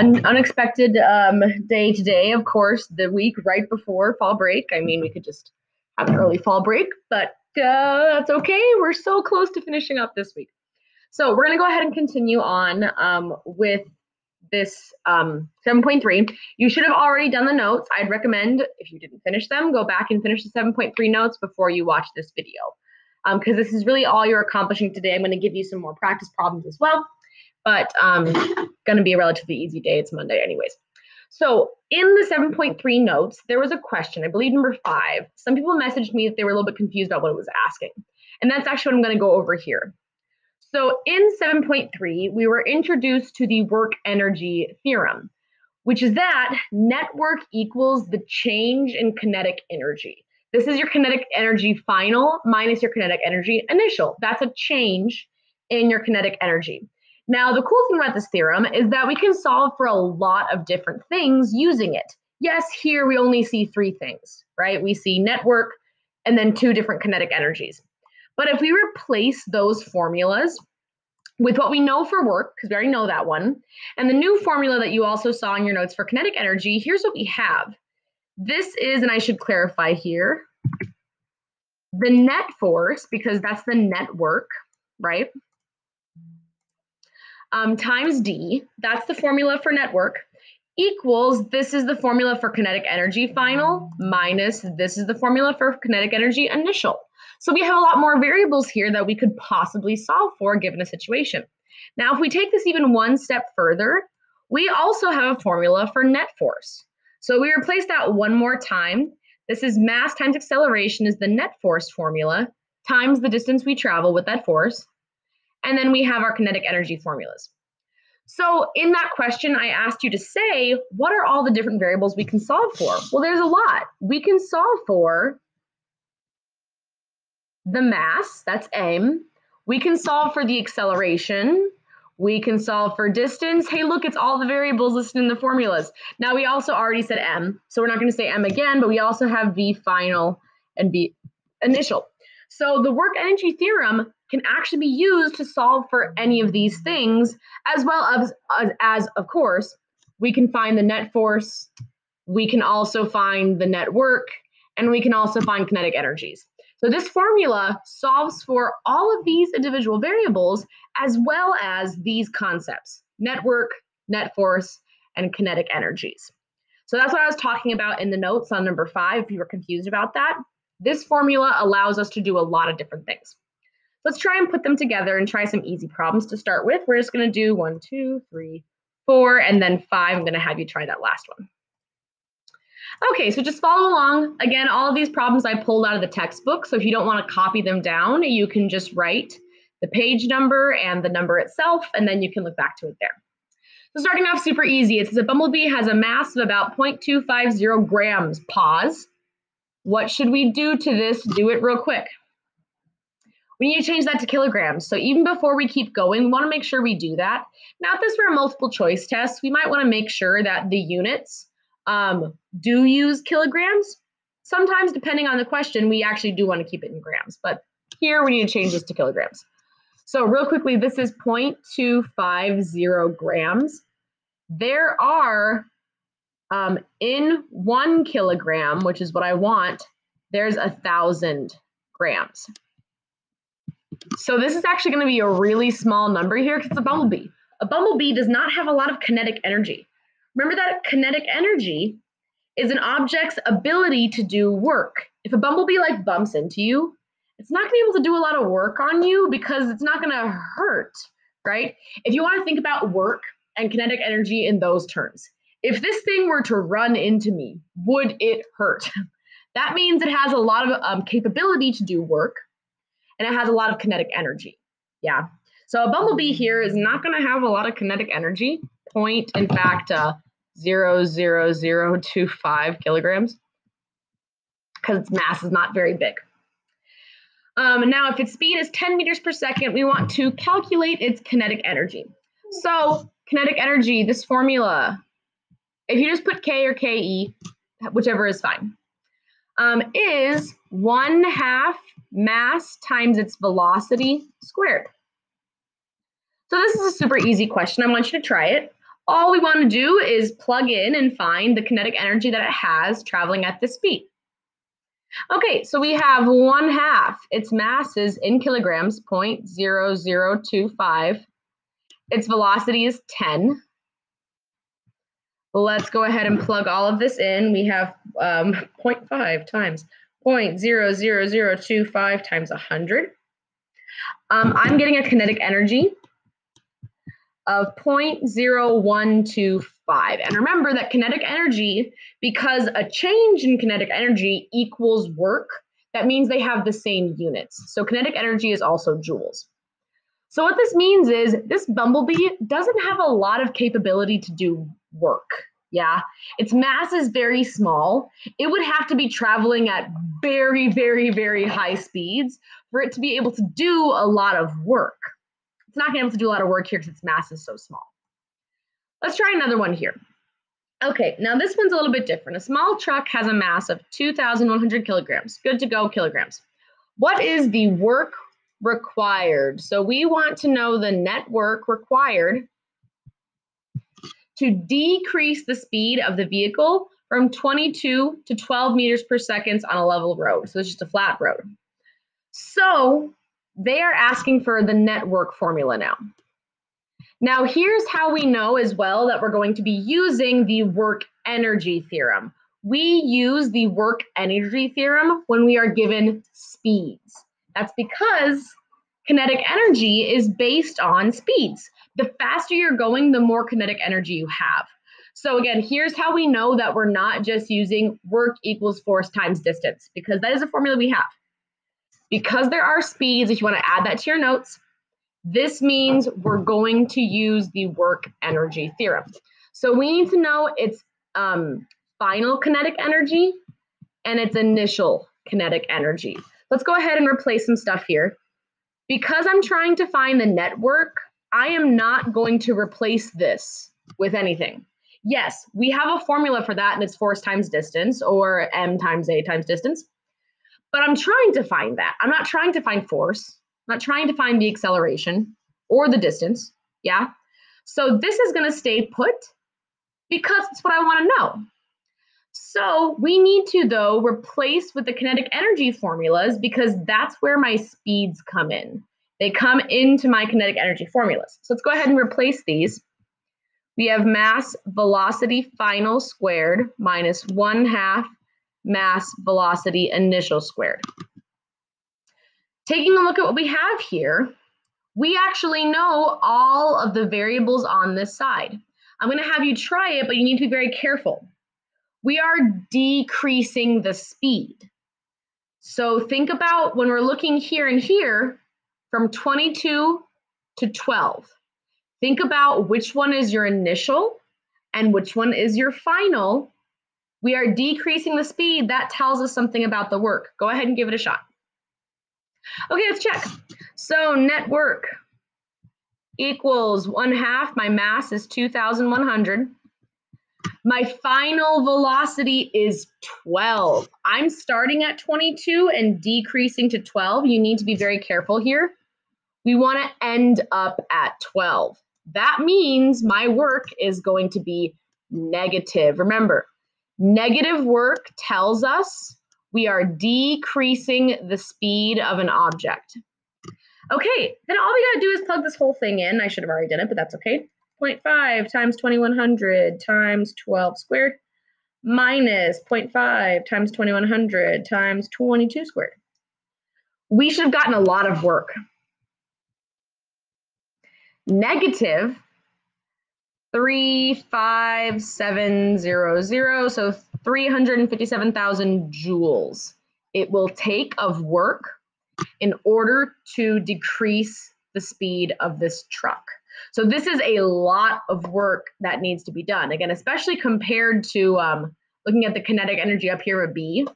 un- unexpected um, day today, of course, the week right before fall break. I mean, we could just have an early fall break, but uh, that's okay. We're so close to finishing up this week. So we're going to go ahead and continue on um, with this um, 7.3. You should have already done the notes. I'd recommend, if you didn't finish them, go back and finish the 7.3 notes before you watch this video. Because um, this is really all you're accomplishing today. I'm going to give you some more practice problems as well. But um, going to be a relatively easy day. It's Monday anyways. So in the 7.3 notes, there was a question, I believe number five. Some people messaged me that they were a little bit confused about what it was asking. And that's actually what I'm going to go over here. So in 7.3, we were introduced to the work energy theorem, which is that net work equals the change in kinetic energy. This is your kinetic energy final minus your kinetic energy initial. That's a change in your kinetic energy. Now, the cool thing about this theorem is that we can solve for a lot of different things using it. Yes, here we only see three things, right? We see net work and then two different kinetic energies. But if we replace those formulas with what we know for work, because we already know that one, and the new formula that you also saw in your notes for kinetic energy, here's what we have. This is, and I should clarify here, the net force, because that's the net work, right? Um, times D, that's the formula for net work, equals this is the formula for kinetic energy final minus this is the formula for kinetic energy initial. So we have a lot more variables here that we could possibly solve for given a situation. Now, if we take this even one step further, we also have a formula for net force. So we replace that one more time. This is mass times acceleration is the net force formula times the distance we travel with that force. And then we have our kinetic energy formulas. So in that question, I asked you to say, what are all the different variables we can solve for? Well, there's a lot. We can solve for the mass, that's m. We can solve for the acceleration. We can solve for distance. Hey, look, it's all the variables listed in the formulas. Now, we also already said m, so we're not going to say m again, but we also have v final and v initial. So the work energy theorem can actually be used to solve for any of these things, as well as, as, as of course, we can find the net force, we can also find the net work, and we can also find kinetic energies. So this formula solves for all of these individual variables as well as these concepts, net work, net force, and kinetic energies. So that's what I was talking about in the notes on number five, if you were confused about that. This formula allows us to do a lot of different things. Let's try and put them together and try some easy problems to start with. We're just gonna do one, two, three, four, and then five. I'm gonna have you try that last one. Okay, so just follow along. Again, all of these problems I pulled out of the textbook, so if you don't want to copy them down, you can just write the page number and the number itself, and then you can look back to it there. So starting off super easy, it says a bumblebee has a mass of about 0.250 grams. Pause. What should we do to this? Do it real quick. We need to change that to kilograms. So even before we keep going, we want to make sure we do that. Now, if this were a multiple choice test, we might want to make sure that the units um, do use kilograms. Sometimes, depending on the question, we actually do want to keep it in grams, but here we need to change this to kilograms. So, real quickly, this is 0.250 grams. There are um, in one kilogram, which is what I want, there's a thousand grams. So this is actually going to be a really small number here because it's a bumblebee. A bumblebee does not have a lot of kinetic energy. Remember that kinetic energy is an object's ability to do work. If a bumblebee like bumps into you, it's not going to be able to do a lot of work on you because it's not going to hurt, right? If you want to think about work and kinetic energy in those terms, if this thing were to run into me, would it hurt? that means it has a lot of um, capability to do work and it has a lot of kinetic energy. Yeah. So a bumblebee here is not going to have a lot of kinetic energy point, in fact, uh, 0.00025 kilograms because its mass is not very big. Um, now, if its speed is 10 meters per second, we want to calculate its kinetic energy. So, kinetic energy, this formula, if you just put K or KE, whichever is fine, um, is 1 half mass times its velocity squared. So this is a super easy question. I want you to try it. All we want to do is plug in and find the kinetic energy that it has traveling at this speed. Okay, so we have one half. Its mass is in kilograms, 0.0025. Its velocity is 10. Let's go ahead and plug all of this in. We have um, 0.5 times 0.00025 times 100. Um, I'm getting a kinetic energy of 0.0125. And remember that kinetic energy, because a change in kinetic energy equals work, that means they have the same units. So kinetic energy is also joules. So what this means is this bumblebee doesn't have a lot of capability to do work. Yeah, its mass is very small. It would have to be traveling at very, very, very high speeds for it to be able to do a lot of work. It's not going to be able to do a lot of work here because its mass is so small. Let's try another one here. Okay, now this one's a little bit different. A small truck has a mass of 2,100 kilograms. Good to go kilograms. What is the work required? So we want to know the net work required to decrease the speed of the vehicle from 22 to 12 meters per second on a level road. So it's just a flat road. So they are asking for the net work formula now. Now, here's how we know as well that we're going to be using the work energy theorem. We use the work energy theorem when we are given speeds. That's because kinetic energy is based on speeds. The faster you're going, the more kinetic energy you have. So again, here's how we know that we're not just using work equals force times distance, because that is a formula we have. Because there are speeds, if you want to add that to your notes, this means we're going to use the work energy theorem. So we need to know its um, final kinetic energy and its initial kinetic energy. Let's go ahead and replace some stuff here. Because I'm trying to find the net work, I am not going to replace this with anything. Yes, we have a formula for that, and it's force times distance or m times a times distance. But I'm trying to find that. I'm not trying to find force. I'm not trying to find the acceleration or the distance. Yeah. So this is going to stay put because it's what I want to know. So we need to, though, replace with the kinetic energy formulas because that's where my speeds come in. They come into my kinetic energy formulas. So let's go ahead and replace these. We have mass velocity final squared minus 1 half mass velocity initial squared. Taking a look at what we have here, we actually know all of the variables on this side. I'm going to have you try it, but you need to be very careful. We are decreasing the speed. So think about when we're looking here and here from 22 to 12. Think about which one is your initial and which one is your final we are decreasing the speed. That tells us something about the work. Go ahead and give it a shot. Okay, let's check. So net work equals one half. My mass is 2,100. My final velocity is 12. I'm starting at 22 and decreasing to 12. You need to be very careful here. We want to end up at 12. That means my work is going to be negative. Remember, Negative work tells us we are decreasing the speed of an object. Okay, then all we gotta do is plug this whole thing in. I should have already done it, but that's okay. 0.5 times 2100 times 12 squared minus 0.5 times 2100 times 22 squared. We should have gotten a lot of work. Negative 35700, so 357,000 joules it will take of work in order to decrease the speed of this truck. So this is a lot of work that needs to be done. Again, especially compared to um, looking at the kinetic energy up here at B,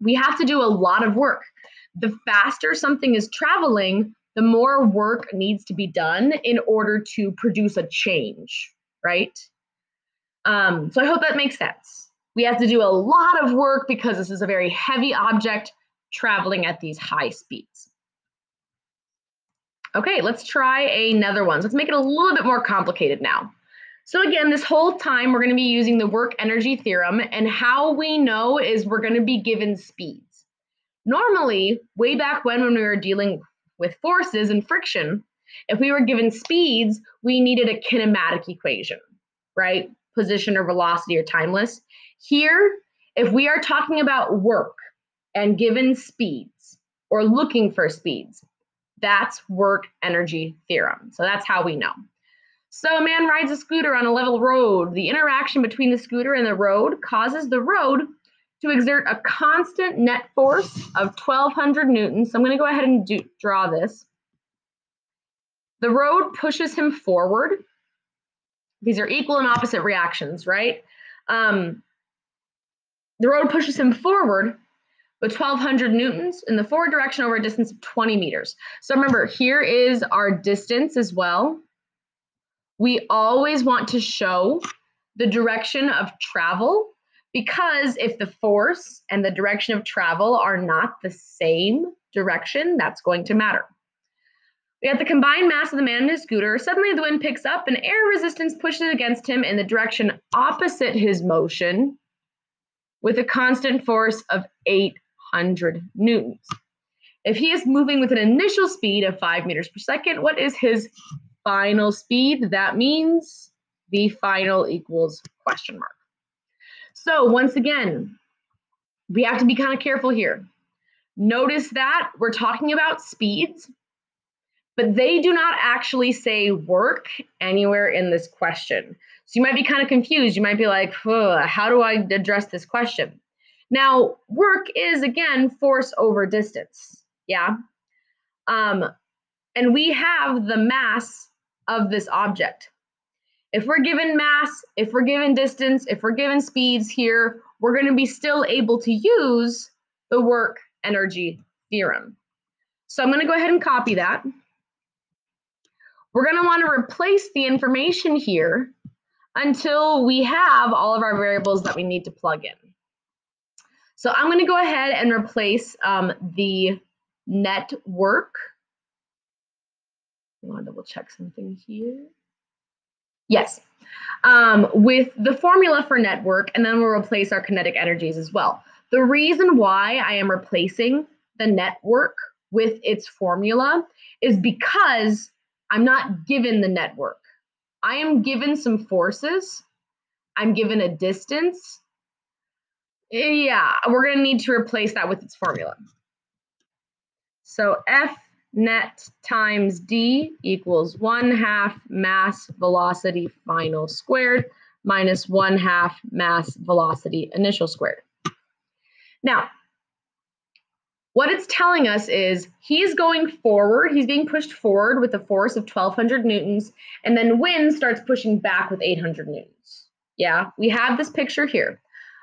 we have to do a lot of work. The faster something is traveling, the more work needs to be done in order to produce a change, right? Um, so I hope that makes sense. We have to do a lot of work because this is a very heavy object traveling at these high speeds. Okay, let's try another one. So let's make it a little bit more complicated now. So again, this whole time we're going to be using the work energy theorem and how we know is we're going to be given speeds. Normally, way back when when we were dealing with forces and friction, if we were given speeds, we needed a kinematic equation, right? Position or velocity or timeless. Here, if we are talking about work and given speeds or looking for speeds, that's work energy theorem. So that's how we know. So a man rides a scooter on a level road. The interaction between the scooter and the road causes the road to exert a constant net force of 1200 newtons. So I'm going to go ahead and do, draw this. The road pushes him forward. These are equal and opposite reactions, right? Um, the road pushes him forward with 1200 newtons in the forward direction over a distance of 20 meters. So remember, here is our distance as well we always want to show the direction of travel because if the force and the direction of travel are not the same direction, that's going to matter. We have the combined mass of the man and his scooter. Suddenly, the wind picks up and air resistance pushes against him in the direction opposite his motion with a constant force of 800 newtons. If he is moving with an initial speed of 5 meters per second, what is his final speed, that means the final equals question mark. So once again, we have to be kind of careful here. Notice that we're talking about speeds, but they do not actually say work anywhere in this question. So you might be kind of confused. You might be like, how do I address this question? Now, work is again force over distance. Yeah. Um, and we have the mass of this object. If we're given mass, if we're given distance, if we're given speeds here, we're going to be still able to use the work energy theorem. So I'm going to go ahead and copy that. We're going to want to replace the information here until we have all of our variables that we need to plug in. So I'm going to go ahead and replace um, the net work I want to double check something here. Yes, um, with the formula for net work, and then we'll replace our kinetic energies as well. The reason why I am replacing the net work with its formula is because I'm not given the net work. I am given some forces. I'm given a distance. Yeah, we're going to need to replace that with its formula. So F net times d equals 1 half mass velocity final squared minus 1 half mass velocity initial squared. Now, what it's telling us is he's going forward, he's being pushed forward with a force of 1200 newtons, and then wind starts pushing back with 800 newtons. Yeah, we have this picture here.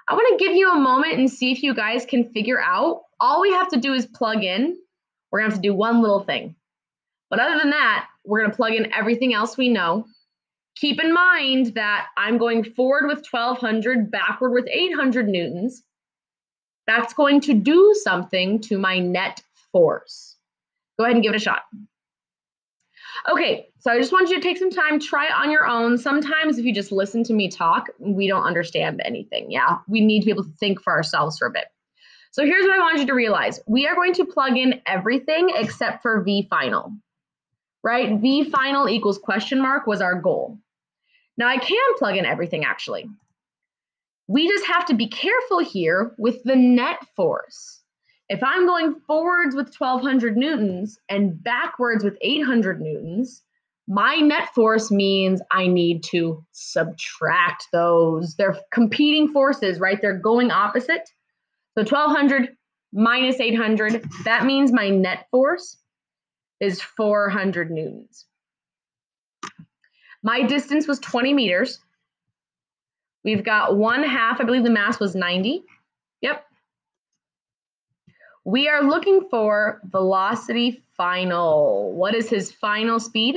I want to give you a moment and see if you guys can figure out. All we have to do is plug in we're going to have to do one little thing. But other than that, we're going to plug in everything else we know. Keep in mind that I'm going forward with 1200, backward with 800 newtons. That's going to do something to my net force. Go ahead and give it a shot. Okay, so I just want you to take some time, try it on your own. Sometimes if you just listen to me talk, we don't understand anything. Yeah, we need to be able to think for ourselves for a bit. So here's what I want you to realize. We are going to plug in everything except for V final, right? V final equals question mark was our goal. Now I can plug in everything actually. We just have to be careful here with the net force. If I'm going forwards with 1200 newtons and backwards with 800 newtons, my net force means I need to subtract those. They're competing forces, right? They're going opposite. So 1200 minus 800, that means my net force is 400 newtons. My distance was 20 meters. We've got one half, I believe the mass was 90. Yep. We are looking for velocity final. What is his final speed?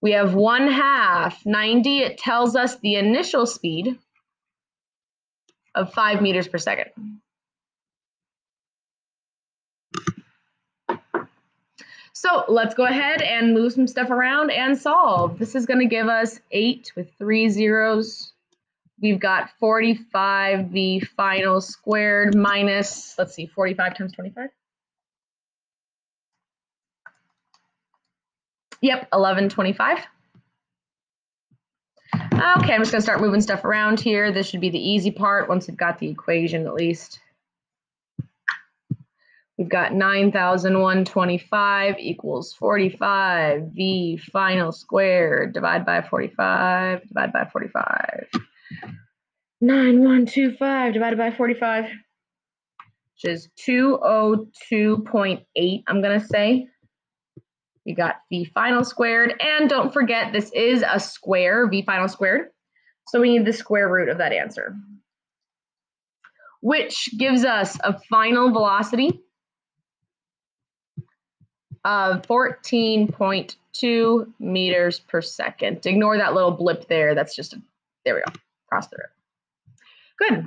We have one half, 90. It tells us the initial speed of five meters per second. So let's go ahead and move some stuff around and solve. This is going to give us 8 with three zeros. We've got 45 the final squared minus, let's see, 45 times 25. Yep, 1125. Okay, I'm just going to start moving stuff around here. This should be the easy part once we've got the equation at least. We've got 9,125 equals 45. V final squared, divide by 45, divide by 45. 9125 divided by 45, which is 202.8, I'm going to say. You got V final squared. And don't forget, this is a square, V final squared. So we need the square root of that answer, which gives us a final velocity Uh, of 14.2 meters per second. Ignore that little blip there. That's just, a, there we go, cross through. Good.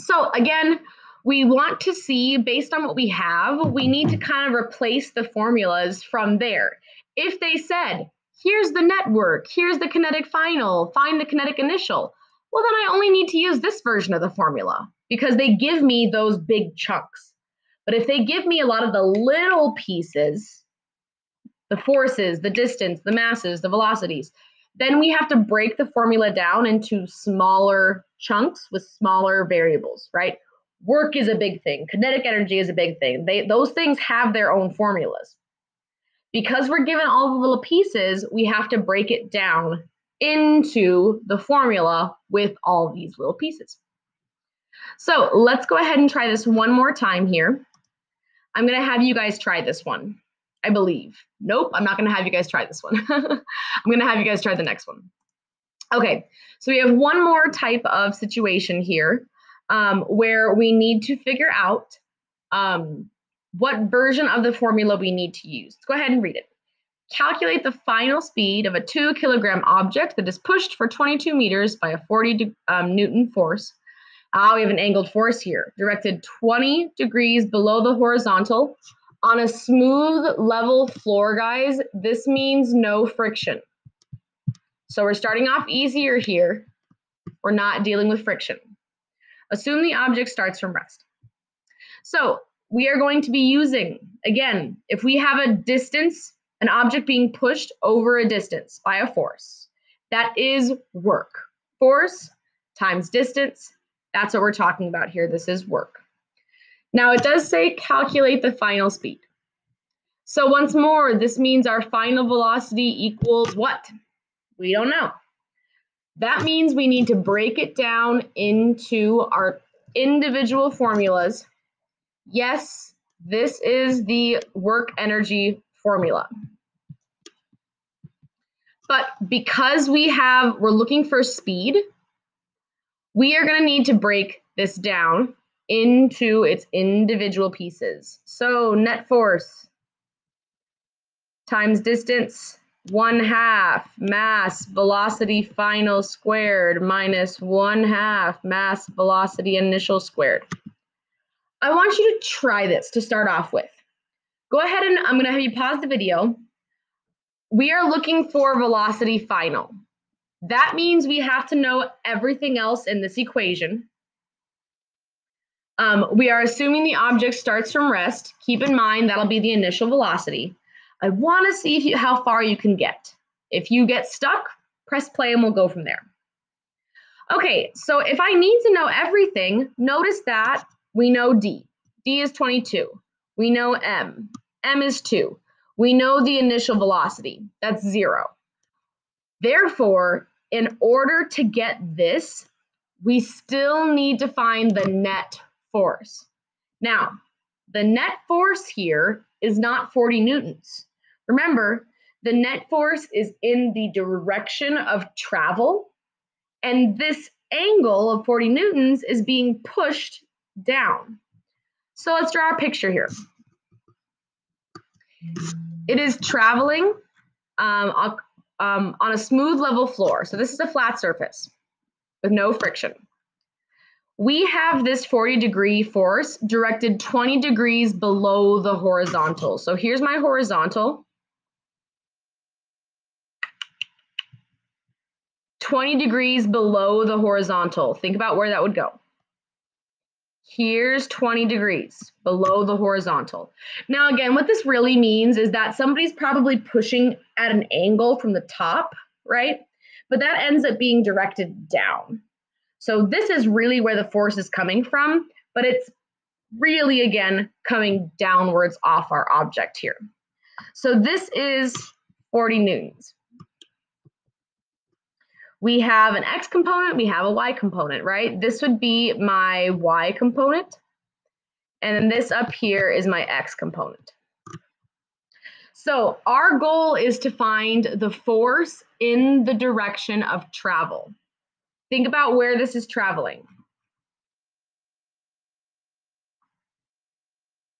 So again, we want to see based on what we have, we need to kind of replace the formulas from there. If they said, here's the net work, here's the kinetic final, find the kinetic initial, well, then I only need to use this version of the formula because they give me those big chunks. But if they give me a lot of the little pieces, the forces, the distance, the masses, the velocities, then we have to break the formula down into smaller chunks with smaller variables, right? Work is a big thing. Kinetic energy is a big thing. They, those things have their own formulas. Because we're given all the little pieces, we have to break it down into the formula with all these little pieces. So let's go ahead and try this one more time here. I'm going to have you guys try this one, I believe. Nope, I'm not going to have you guys try this one. I'm going to have you guys try the next one. Okay, so we have one more type of situation here um, where we need to figure out um, what version of the formula we need to use. Let's go ahead and read it. Calculate the final speed of a two kilogram object that is pushed for 22 meters by a 40 um, Newton force. Ah, we have an angled force here, directed 20 degrees below the horizontal on a smooth level floor, guys. This means no friction. So we're starting off easier here. We're not dealing with friction. Assume the object starts from rest. So we are going to be using, again, if we have a distance, an object being pushed over a distance by a force, that is work. Force times distance, that's what we're talking about here. This is work. Now it does say calculate the final speed. So once more, this means our final velocity equals what? We don't know. That means we need to break it down into our individual formulas. Yes, this is the work energy formula. But because we have, we're looking for speed, we are going to need to break this down into its individual pieces. So net force times distance one half mass velocity final squared minus one half mass velocity initial squared. I want you to try this to start off with. Go ahead and I'm going to have you pause the video. We are looking for velocity final. That means we have to know everything else in this equation. Um, we are assuming the object starts from rest. Keep in mind that'll be the initial velocity. I want to see if you, how far you can get. If you get stuck, press play and we'll go from there. Okay, so if I need to know everything, notice that we know D. D is 22. We know M. M is 2. We know the initial velocity. That's 0. Therefore, in order to get this, we still need to find the net force. Now, the net force here is not 40 newtons. Remember, the net force is in the direction of travel, and this angle of 40 newtons is being pushed down. So let's draw a picture here. It is traveling um, um, on a smooth level floor. So this is a flat surface with no friction. we have this 40 degree force directed 20 degrees below the horizontal. So here's my horizontal. 20 degrees below the horizontal. Think about where that would go. Here's 20 degrees below the horizontal. Now, again, what this really means is that somebody's probably pushing at an angle from the top, right? But that ends up being directed down. So this is really where the force is coming from, but it's really, again, coming downwards off our object here. So this is 40 newtons we have an x component, we have a y component, right? This would be my y component. And then this up here is my x component. So our goal is to find the force in the direction of travel. Think about where this is traveling.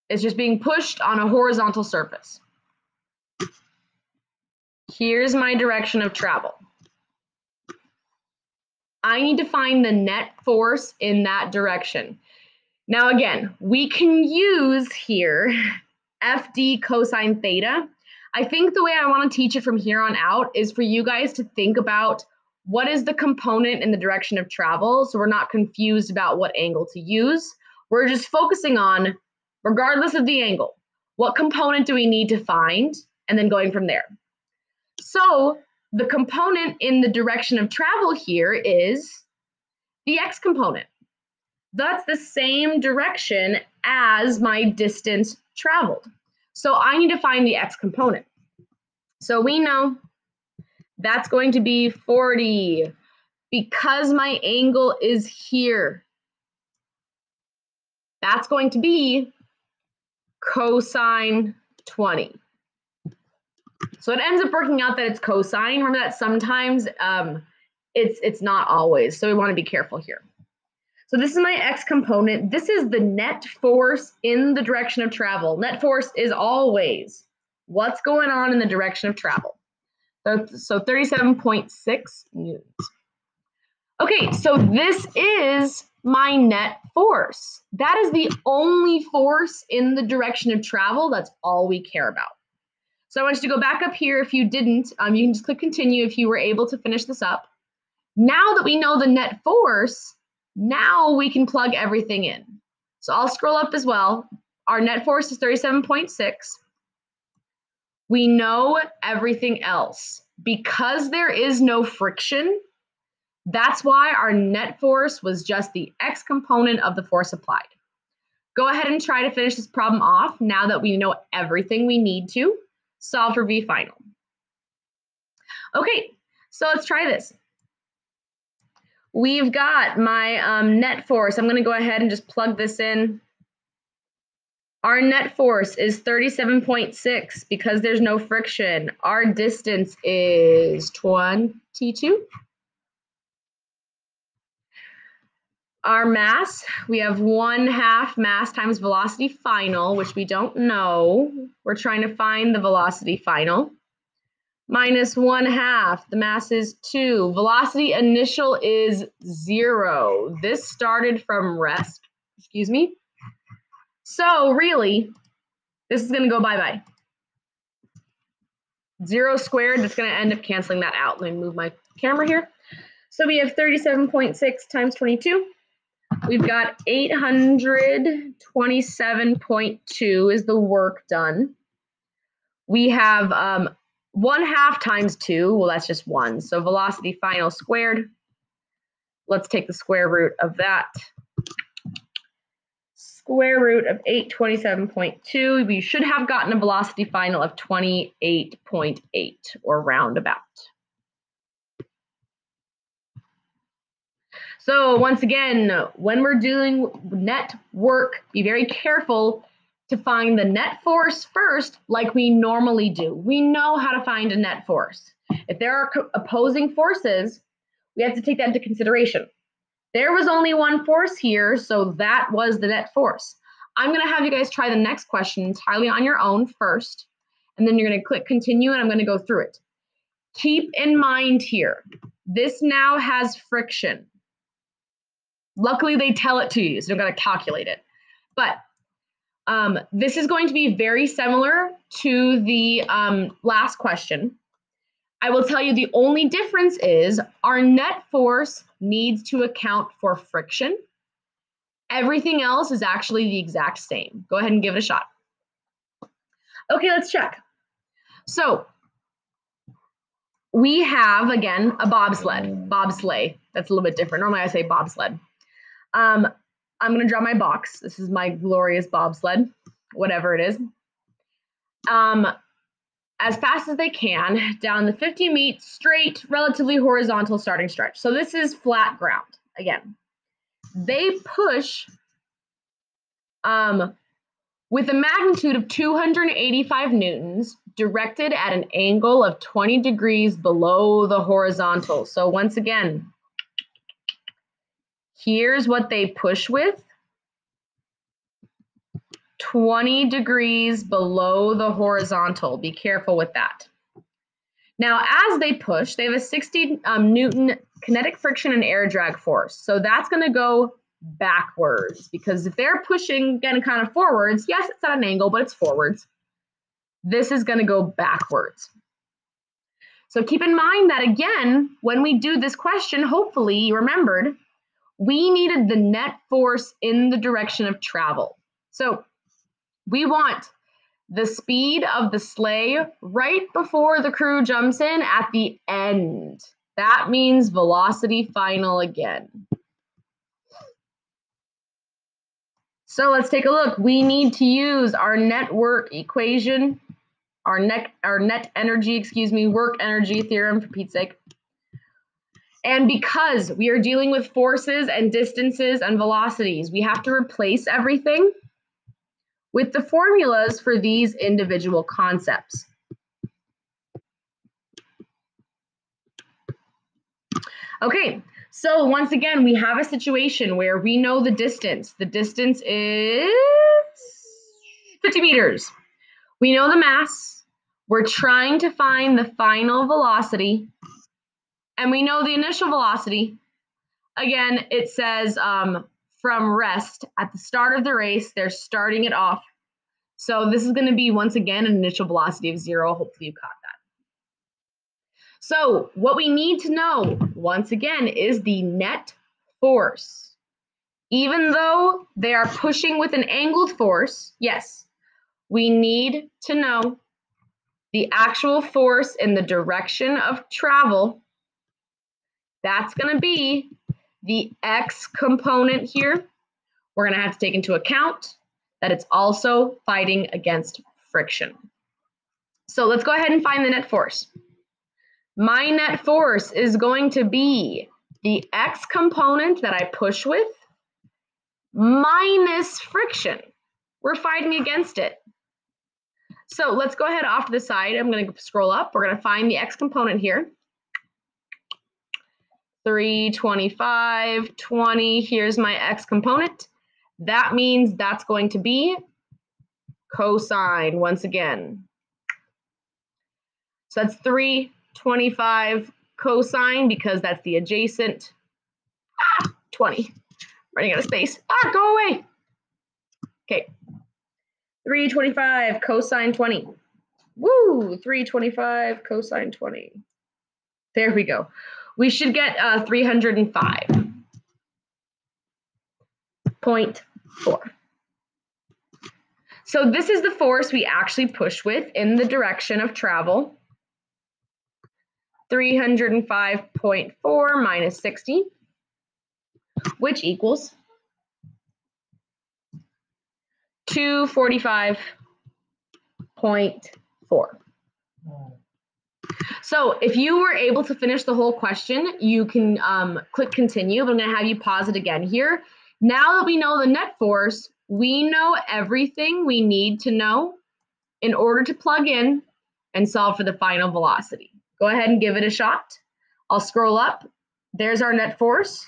It's just being pushed on a horizontal surface. Here's my direction of travel. I need to find the net force in that direction. Now, again, we can use here FD cosine theta. I think the way I want to teach it from here on out is for you guys to think about what is the component in the direction of travel so we're not confused about what angle to use. We're just focusing on, regardless of the angle, what component do we need to find and then going from there. So the component in the direction of travel here is the x component. That's the same direction as my distance traveled. So I need to find the x component. So we know that's going to be 40 because my angle is here. That's going to be cosine 20. So it ends up working out that it's cosine. Remember that sometimes um, it's it's not always. So we want to be careful here. So this is my x component. This is the net force in the direction of travel. Net force is always what's going on in the direction of travel. So, so 37.6 newtons. Okay, so this is my net force. That is the only force in the direction of travel. That's all we care about. So I want you to go back up here. If you didn't, um, you can just click continue if you were able to finish this up. Now that we know the net force, now we can plug everything in. So I'll scroll up as well. Our net force is 37.6. We know everything else. Because there is no friction, that's why our net force was just the x component of the force applied. Go ahead and try to finish this problem off now that we know everything we need to solve for V final. Okay, so let's try this. We've got my um, net force. I'm going to go ahead and just plug this in. Our net force is 37.6 because there's no friction. Our distance is 22. Our mass, we have one half mass times velocity final, which we don't know. We're trying to find the velocity final. Minus one half, the mass is two. Velocity initial is zero. This started from rest, excuse me. So really, this is gonna go bye-bye. Zero squared, that's gonna end up canceling that out. Let me move my camera here. So we have 37.6 times 22. We've got 827.2 is the work done. We have um, 1 half times 2. Well, that's just 1. So velocity final squared. Let's take the square root of that. Square root of 827.2. We should have gotten a velocity final of 28.8 or roundabout. So once again, when we're doing net work, be very careful to find the net force first, like we normally do. We know how to find a net force. If there are opposing forces, we have to take that into consideration. There was only one force here, so that was the net force. I'm going to have you guys try the next question entirely on your own first, and then you're going to click continue, and I'm going to go through it. Keep in mind here, this now has friction. Luckily, they tell it to you, so you don't got to calculate it. But um, this is going to be very similar to the um, last question. I will tell you the only difference is our net force needs to account for friction. Everything else is actually the exact same. Go ahead and give it a shot. Okay, let's check. So we have, again, a bobsled, bobsleigh. That's a little bit different. Normally I say bobsled. Um, I'm going to draw my box. This is my glorious bobsled, whatever it is. Um, as fast as they can down the 50 meter straight, relatively horizontal starting stretch. So this is flat ground again. They push um, with a magnitude of 285 newtons directed at an angle of 20 degrees below the horizontal. So once again, here's what they push with. 20 degrees below the horizontal. Be careful with that. Now, as they push, they have a 60 um, Newton kinetic friction and air drag force. So that's going to go backwards because if they're pushing again kind of forwards, yes, it's at an angle, but it's forwards. This is going to go backwards. So keep in mind that again, when we do this question, hopefully you remembered, we needed the net force in the direction of travel. So we want the speed of the sleigh right before the crew jumps in at the end. That means velocity final again. So let's take a look. We need to use our net work equation, our net, our net energy, excuse me, work energy theorem for Pete's sake. And because we are dealing with forces and distances and velocities, we have to replace everything with the formulas for these individual concepts. Okay, so once again, we have a situation where we know the distance. The distance is 50 meters. We know the mass. We're trying to find the final velocity. And we know the initial velocity. Again, it says um, from rest at the start of the race, they're starting it off. So this is going to be, once again, an initial velocity of zero. Hopefully you caught that. So what we need to know, once again, is the net force. Even though they are pushing with an angled force, yes, we need to know the actual force in the direction of travel. That's going to be the x component here. We're going to have to take into account that it's also fighting against friction. So let's go ahead and find the net force. My net force is going to be the x component that I push with minus friction. We're fighting against it. So let's go ahead off to the side. I'm going to scroll up. We're going to find the x component here. 325, 20. Here's my x component. That means that's going to be cosine once again. So that's 3 25 cosine because that's the adjacent. Ah, 20. Running out of space. Ah, go away. Okay. 325 cosine 20. Woo! 325 cosine 20. There we go. We should get uh, 305.4. So this is the force we actually push with in the direction of travel. 305.4 minus 60, which equals 245.4. So if you were able to finish the whole question, you can um, click continue, but I'm gonna have you pause it again here. Now that we know the net force, we know everything we need to know in order to plug in and solve for the final velocity. Go ahead and give it a shot. I'll scroll up. There's our net force.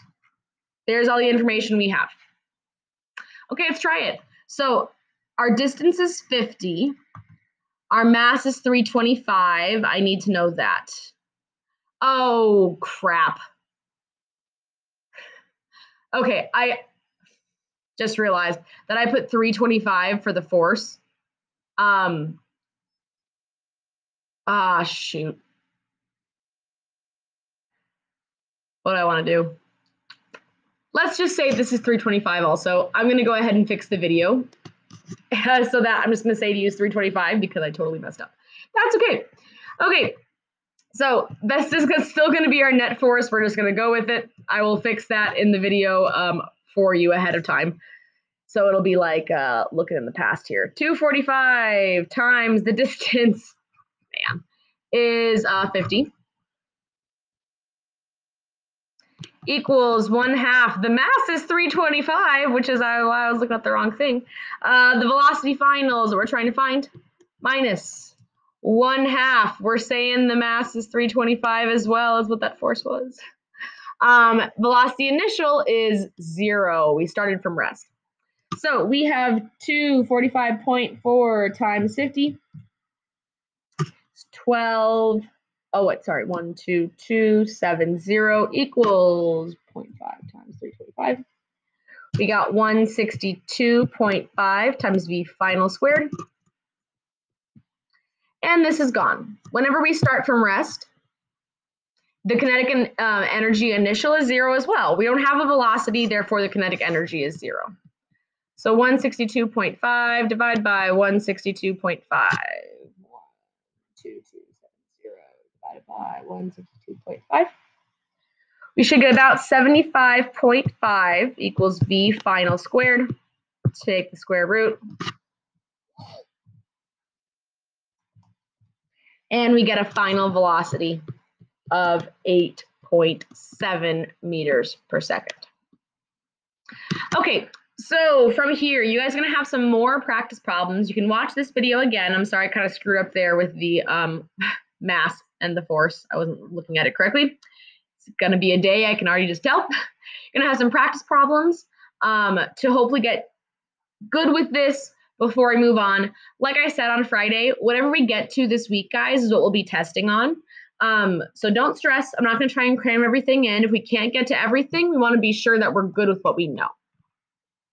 There's all the information we have. Okay, let's try it. So our distance is 50. Our mass is 325. I need to know that. Oh, crap. Okay, I just realized that I put 325 for the force. Um, ah, shoot. What do I want to do? Let's just say this is 325 also. I'm going to go ahead and fix the video. so that I'm just going to say to use 325 because I totally messed up. That's okay. Okay, so this is still going to be our net force. We're just going to go with it. I will fix that in the video um, for you ahead of time. So it'll be like uh, looking in the past here. 245 times the distance, man, is uh, 50. Equals one half. The mass is 325, which is why I was looking at the wrong thing. Uh, the velocity finals we're trying to find, minus one half. We're saying the mass is 325 as well as what that force was. Um, velocity initial is zero. We started from rest. So we have 245.4 times 50. It's 12. Oh, wait, sorry. 1, 2, 2, 7, 0 equals 0.5 times 325. We got 162.5 times V final squared. And this is gone. Whenever we start from rest, the kinetic uh, energy initial is zero as well. We don't have a velocity, therefore the kinetic energy is zero. So 162.5 divided by 162.5. 12270 divided by 162.5. We should get about 75.5 equals V final squared. Take the square root. And we get a final velocity of 8.7 meters per second. Okay, so from here, you guys are gonna have some more practice problems. You can watch this video again. I'm sorry, I kind of screwed up there with the um, mass and the force. I wasn't looking at it correctly. It's gonna be a day, I can already just tell. Gonna have some practice problems um, to hopefully get good with this before I move on. Like I said on Friday, whatever we get to this week, guys, is what we'll be testing on. Um, so don't stress. I'm not going to try and cram everything in. If we can't get to everything, we want to be sure that we're good with what we know.